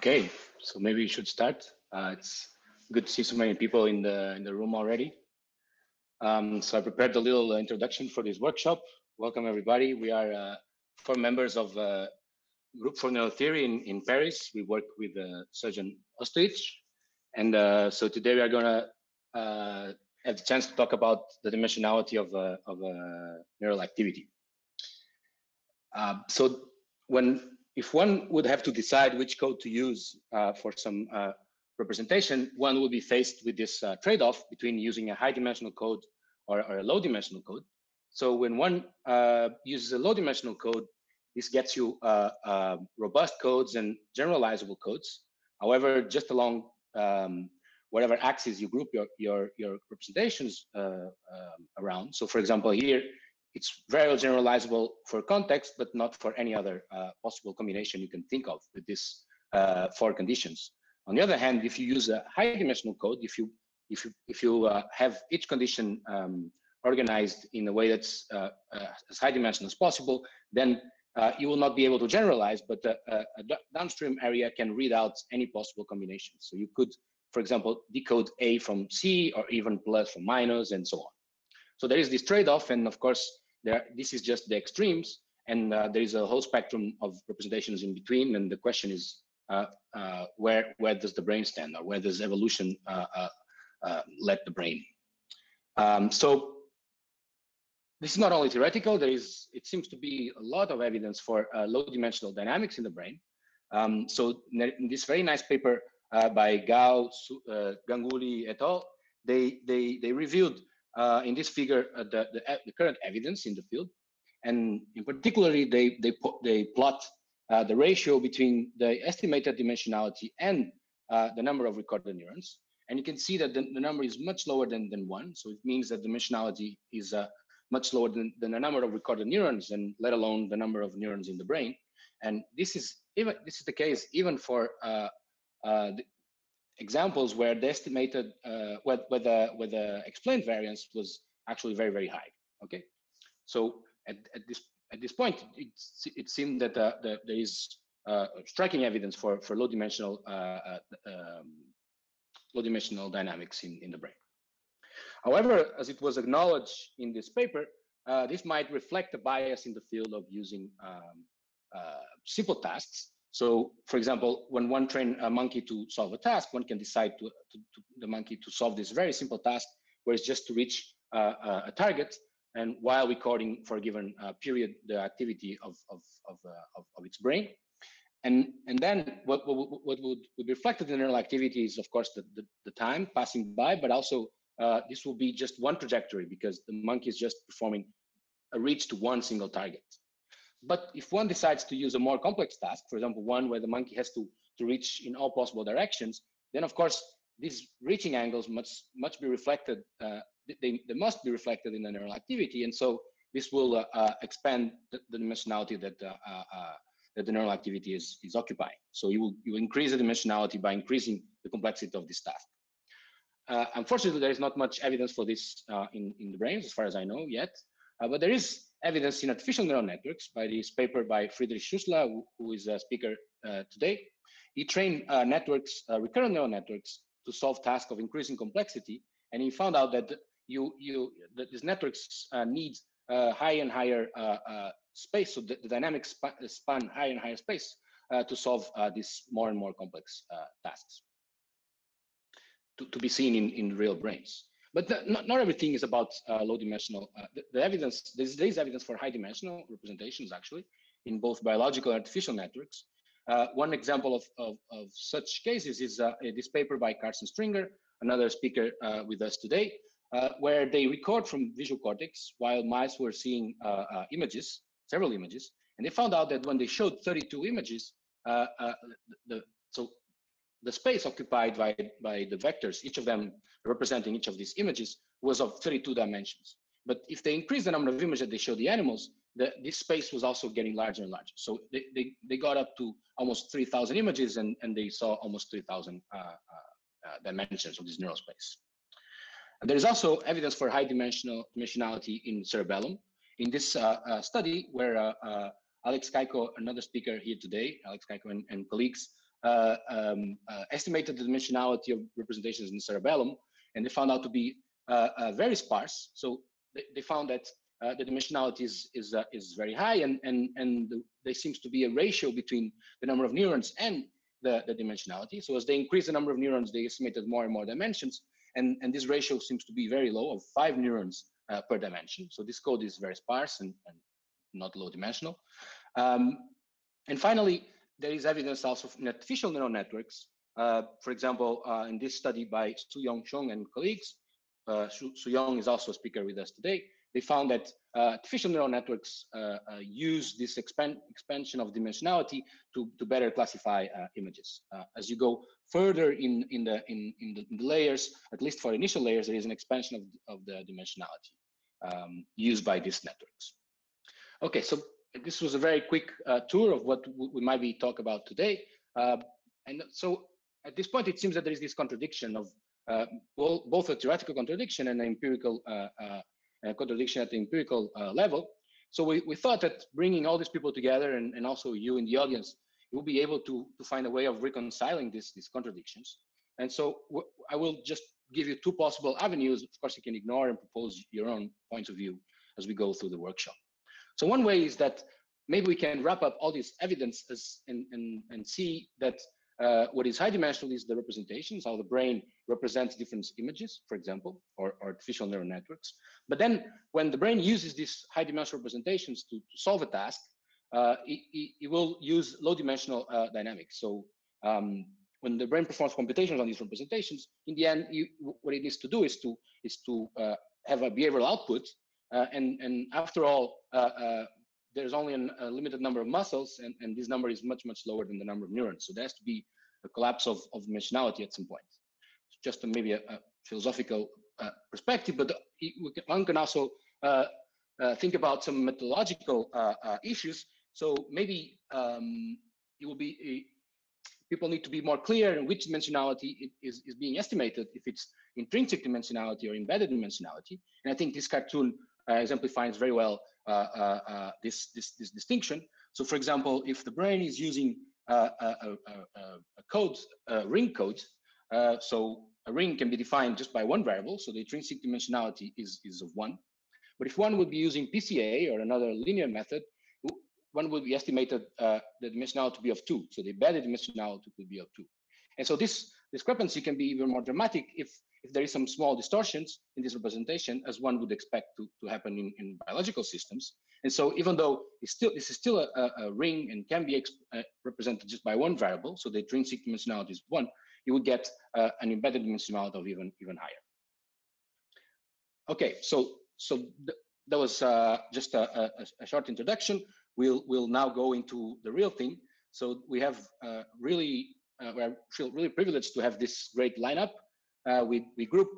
Okay, so maybe we should start. Uh, it's good to see so many people in the in the room already. Um, so I prepared a little introduction for this workshop. Welcome everybody. We are uh, four members of uh, Group for Neurotheory in, in Paris. We work with uh, Srdjan Ostojic. And uh, so today we are gonna uh, have the chance to talk about the dimensionality of, of neural activity. so when if one would have to decide which code to use uh, for some uh, representation, one would be faced with this uh, trade-off between using a high-dimensional code or, or, a low-dimensional code. So when one uh, uses a low-dimensional code, this gets you uh, uh, robust codes and generalizable codes. However, just along um, whatever axis you group your your, your representations um, around. So, for example, here it's very generalizable for context, but not for any other uh, possible combination you can think of with these uh, four conditions. On the other hand, if you use a high dimensional code, if you if you if you uh, have each condition um, organized in a way that's uh, uh, as high dimensional as possible, then uh, you will not be able to generalize, but a downstream area can read out any possible combination. So you could, for example, decode A from C or even plus from minus and so on. So there is this trade-off, and of course, there this is just the extremes, and uh, there is a whole spectrum of representations in between. And the question is, uh, uh, where where does the brain stand, or where does evolution uh, uh, uh, let the brain? Um, so this is not only theoretical. There is it seems to be a lot of evidence for low-dimensional dynamics in the brain. Um, so in this very nice paper by Gao, Ganguli et al., they they they reviewed uh, in this figure uh, the, the, the, current evidence in the field. And in particularly, they, they, they plot uh, the ratio between the estimated dimensionality and uh, the number of recorded neurons. And you can see that the, the, number is much lower than, than one. So it means that dimensionality is uh, much lower than, than the number of recorded neurons and let alone the number of neurons in the brain. And this is even this is the case even for uh, uh, examples where the estimated uh, where, where the where the explained variance was actually very very high. Okay, so at, at this at this point, it it seemed that uh, the, there is uh, striking evidence for for low dimensional uh, uh, um, low dimensional dynamics in in the brain. However, as it was acknowledged in this paper, uh, this might reflect a bias in the field of using um, simple tasks so, for example, when one train a monkey to solve a task, one can decide to, to, to the monkey to solve this very simple task, where it's just to reach uh, uh, a target, and while recording for a given uh, period the activity of of of, uh, of, of its brain, and and then what what, what would, would be reflected in neural activity is of course the, the, the time passing by, but also uh, this will be just one trajectory because the monkey is just performing a reach to one single target. But if one decides to use a more complex task, for example, one where the monkey has to, to reach in all possible directions, then of course, these reaching angles must, must be reflected, uh, they, they must be reflected in the neural activity. And so this will uh, uh, expand the, the, dimensionality that, uh, uh, uh, that the neural activity is, is occupying. So you will, you increase the dimensionality by increasing the complexity of this task. unfortunately, there is not much evidence for this in, in the brains, as far as I know yet. but there is evidence in artificial neural networks by this paper by Friedrich Schuessler, who, who is a speaker uh, today. He trained uh, networks, uh, recurrent neural networks, to solve tasks of increasing complexity, and he found out that you you that these networks uh, need uh, higher and higher uh, space, so the, the dynamics span, span higher and higher space to solve these more and more complex tasks. To, to be seen in, in real brains. But the, not, not everything is about uh, low dimensional. Uh, the, the, evidence, there's, there's evidence for high dimensional representations actually in both biological and artificial networks. Uh, one example of, of, of, such cases is uh, this paper by Carson Stringer, another speaker uh, with us today, uh, where they record from visual cortex while mice were seeing images, several images, and they found out that when they showed 32 images, the, so the space occupied by, by the vectors, each of them representing each of these images, was of 32 dimensions. But if they increase the number of images that they show the animals, the, this space was also getting larger and larger. So they, they, they got up to almost 3,000 images and, and they saw almost 3,000 uh, uh, uh, dimensions of this neural space. There is also evidence for high dimensional dimensionality in cerebellum. In this uh, uh, study, where Alex Cayco, another speaker here today, Alex Cayco and, and colleagues, uh, um, uh, estimated the dimensionality of representations in the cerebellum, and they found out to be uh, uh, very sparse. So they, they found that uh, the dimensionality is is is very high, and and and the, there seems to be a ratio between the number of neurons and the, the dimensionality. So as they increase the number of neurons, they estimated more and more dimensions, and and this ratio seems to be very low of five neurons per dimension. So this code is very sparse and, and not low dimensional. Um, and finally, there is evidence also in artificial neural networks. Uh, for example, uh, in this study by SueYeon Chung and colleagues, uh, SueYeon is also a speaker with us today. They found that uh, artificial neural networks uh, uh, use this expansion of dimensionality to, to better classify images. as you go further in, in, the, in, in, the, in the layers, at least for initial layers, there is an expansion of, of the dimensionality um, used by these networks. Okay, so this was a very quick uh, tour of what we might be talk about today. Uh, and so at this point, it seems that there is this contradiction of uh, both a theoretical contradiction and an empirical uh, uh, contradiction at the empirical uh, level. So we, we thought that bringing all these people together and, and also you in the audience, you'll be able to, to find a way of reconciling this, these contradictions. And so I will just give you two possible avenues. Of course, you can ignore and propose your own points of view as we go through the workshop. So one way is that maybe we can wrap up all these evidences and, and, and see that uh, what is high dimensional is the representations, how the brain represents different images, for example, or, or, artificial neural networks. But then when the brain uses these high dimensional representations to, to solve a task, uh, it, it, will use low dimensional uh, dynamics. So um, when the brain performs computations on these representations, in the end, you, what it needs to do is to is to uh, have a behavioral output and, and after all, uh, uh, there's only an, a limited number of muscles, and, and this number is much, much lower than the number of neurons. So there has to be a collapse of, of dimensionality at some point. It's Just a, maybe a, a philosophical uh, perspective, but can, one can also uh, uh, think about some methodological issues. So maybe um, it will be people need to be more clear in which dimensionality is, is being estimated, if it's intrinsic dimensionality or embedded dimensionality. And I think this cartoon uh, exemplifies very well uh, uh, this, this, this distinction. So for example, if the brain is using a, a, a, code, a ring code, so a ring can be defined just by one variable, so the intrinsic dimensionality is, is of one. But if one would be using PCA or another linear method, one would be estimated uh, the dimensionality to be of two. So the embedded dimensionality would be of two. And so this discrepancy can be even more dramatic if if there is some small distortions in this representation, as one would expect to, to happen in, in biological systems. And so even though it's still, this is still a, a ring and can be uh, represented just by one variable, so the intrinsic dimensionality is one, you would get uh, an embedded dimensionality of even, even higher. Okay, so, so th that was uh, just a, a, a, short introduction. We'll, we'll now go into the real thing. So we have uh, really, uh, we feel really privileged to have this great lineup uh, we, we group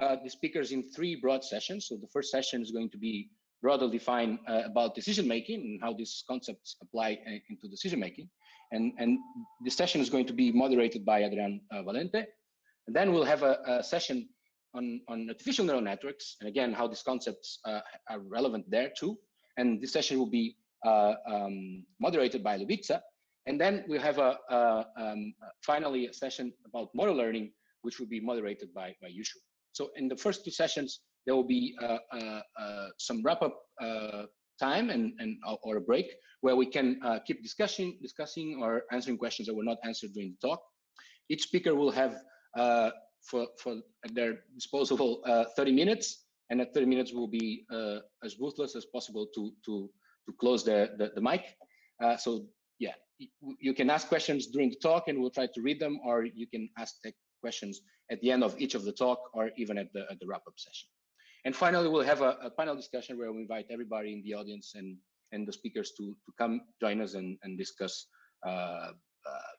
uh, the speakers in three broad sessions. So the first session is going to be broadly defined uh, about decision making and how these concepts apply uh, into decision making. And, and this session is going to be moderated by Adrian uh, Valente. And then we'll have a, a, session on, on artificial neural networks, and again, how these concepts are relevant there too. And this session will be um, moderated by Ljubica. And then we have a, a um, finally a session about motor learning which will be moderated by, by Yuxiu. So in the first two sessions, there will be uh, uh, uh, some wrap-up uh, time and, and or a break where we can uh, keep discussing, discussing or answering questions that were not answered during the talk. Each speaker will have uh, for, for at their disposal 30 minutes, and at 30 minutes will be as ruthless as possible to to to close the the, the mic. so yeah, you can ask questions during the talk, and we'll try to read them, or you can ask questions at the end of each of the talk or even at the, at the wrap-up session. And finally, we'll have a, a, panel discussion where we invite everybody in the audience and, and the speakers to, to come join us and, and discuss uh, uh,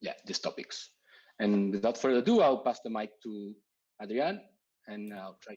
yeah, these topics. And without further ado, I'll pass the mic to Adrian and I'll try